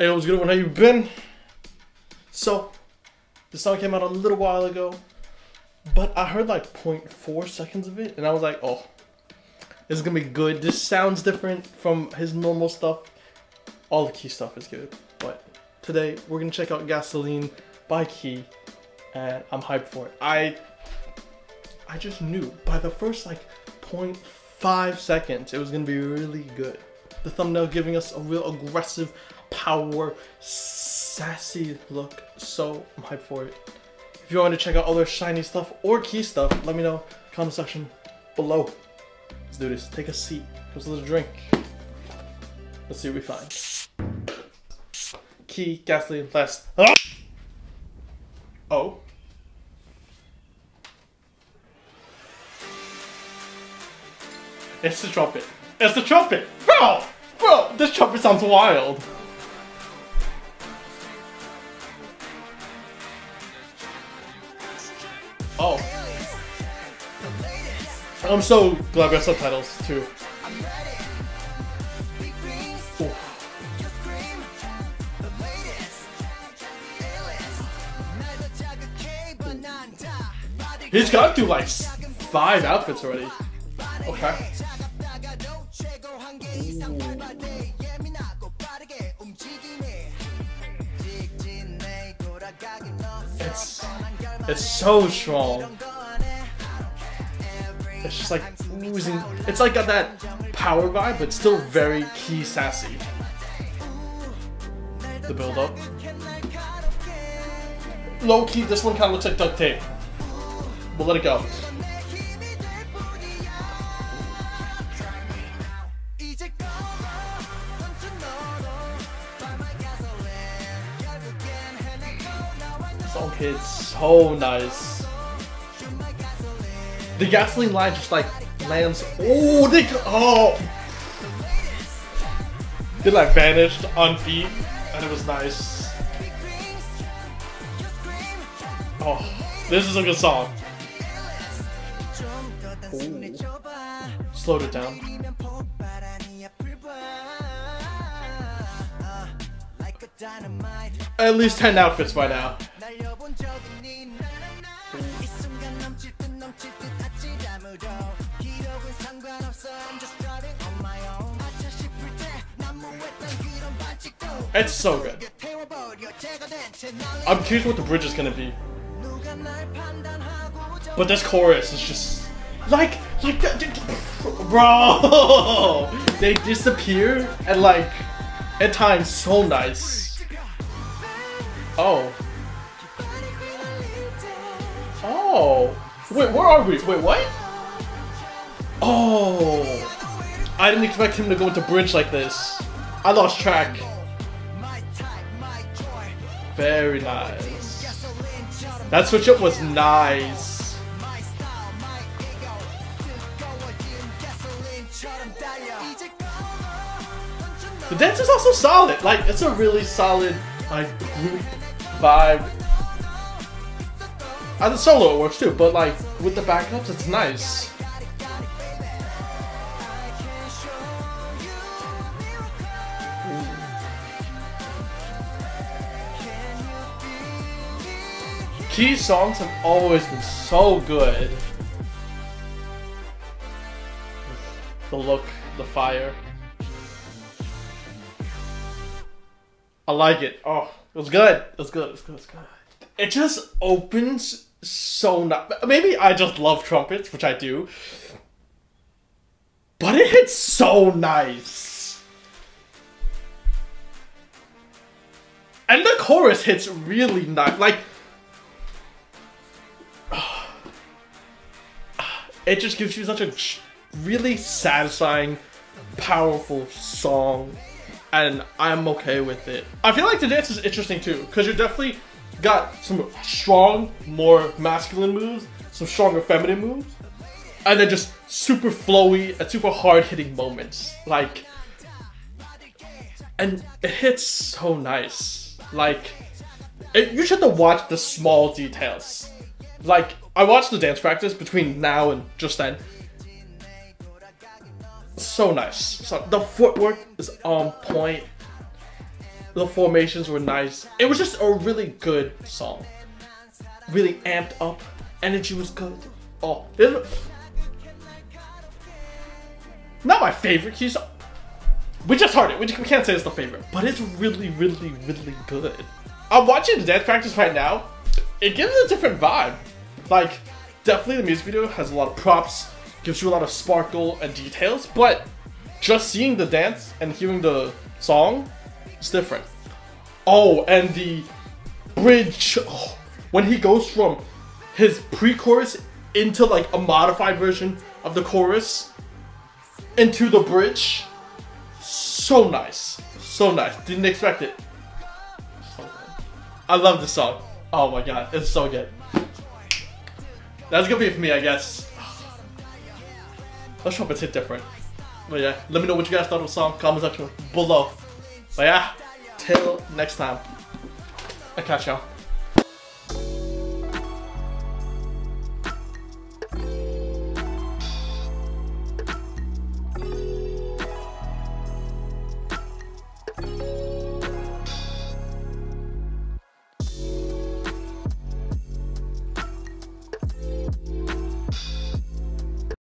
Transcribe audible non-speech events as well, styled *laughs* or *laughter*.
Hey, what's good? How you been? So, the song came out a little while ago, but I heard like 0.4 seconds of it, and I was like, oh, this is gonna be good. This sounds different from his normal stuff. All the Key stuff is good, but today we're gonna check out Gasoline by Key, and I'm hyped for it. I, I just knew by the first like 0.5 seconds it was gonna be really good. The thumbnail giving us a real aggressive, power, sassy look. So I'm hyped for it. If you want to check out other SHINee stuff or key stuff, let me know. Comment section below. Let's do this. Take a seat. Give us a drink. Let's see what we find. Key, gasoline, last. Ah! Oh. It's the trumpet. It's the trumpet! Bro! Bro! This trumpet sounds wild! Oh. I'm so glad we have subtitles too. He's got through like five outfits already. Okay. It's it's so strong. It's just like oozing. It's like got that power vibe, but still very key sassy. The build up. Low key, this one kind of looks like duct tape. We'll let it go. Song hits so nice. The gasoline line just like lands. Oh, they oh, they like vanished on beat, and it was nice. Oh, this is a good song. Ooh. Slowed it down. At least 10 outfits by now. It's so good. I'm curious what the bridge is gonna be. But this chorus is just like like bro *laughs* they disappear and like at times so nice. Oh. Oh. Wait, where are we? Wait, what? Oh. I didn't expect him to go into bridge like this. I lost track. Very nice. That switch up was nice. The dance is also solid. Like, it's a really solid, like, group vibe. As a solo, it works too, but, like, with the backups, it's nice. Key songs have always been so good. The look, the fire. I like it. Oh, it was good. It was good. It was good. It was good. It just opens so not. Maybe I just love trumpets, which I do. But it hits so nice. And the chorus hits really nice. Like, it just gives you such a really satisfying, powerful song, and I'm okay with it. I feel like the dance is interesting too, because you're definitely got some strong, more masculine moves, some stronger feminine moves, and then just super flowy and super hard hitting moments. Like, and it hits so nice. Like, it, you should watch the small details. Like, I watched the dance practice between now and just then. So nice. So the footwork is on point. The formations were nice. It was just a really good song. Really amped up. Energy was good. Oh, this not my favorite key song. We just heard it. We can't say it's the favorite, but it's really, really, really good. I'm watching the dance practice right now. It gives a different vibe. Like, definitely the music video has a lot of props, gives you a lot of sparkle and details, but just seeing the dance and hearing the song is different. Oh, and the bridge, oh, when he goes from his pre-chorus into like a modified version of the chorus into the bridge, so nice, so nice. Didn't expect it. So I love this song. Oh my god, it's so good. That's gonna be it for me, I guess. Let's hope it's hit different. But yeah, let me know what you guys thought of the song. Comment section below. But yeah, till next time. I catch y'all.